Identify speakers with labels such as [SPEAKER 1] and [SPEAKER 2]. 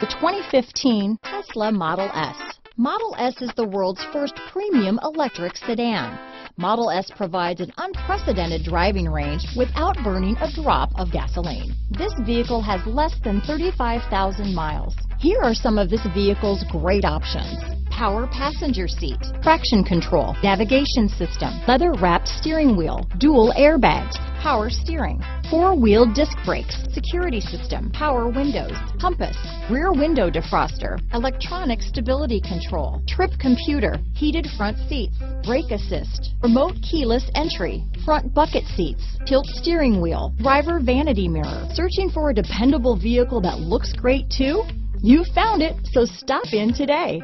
[SPEAKER 1] The 2015 Tesla Model S. Model S is the world's first premium electric sedan. Model S provides an unprecedented driving range without burning a drop of gasoline. This vehicle has less than 35,000 miles. Here are some of this vehicle's great options. Power passenger seat, traction control, navigation system, leather wrapped steering wheel, dual airbags, power steering, four-wheel disc brakes, security system, power windows, compass, rear window defroster, electronic stability control, trip computer, heated front seats, brake assist, remote keyless entry, front bucket seats, tilt steering wheel, driver vanity mirror. Searching for a dependable vehicle that looks great too? You found it, so stop in today.